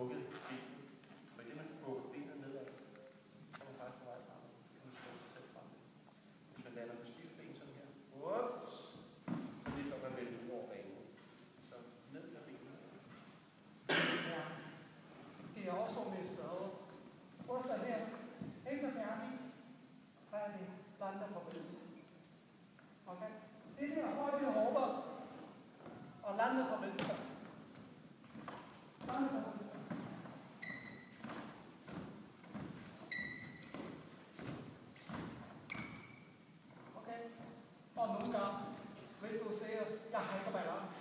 bukket benet. For det, man bukker benet nedad, så er man faktisk på vej frem. Så kan man slå sig selv frem. Hvis man lander på stift ben sådan her, ups, så lige før man vælger ud over banen. Så ned med benene. Ja. Det er også med så. Først er her. Efter færdig. Færdig. Lander på venstre. Okay? Det der højde håber. Og lander på venstre. Lander på venstre. Okay? Og nogle gange, hvis du siger, jeg har ikke balance.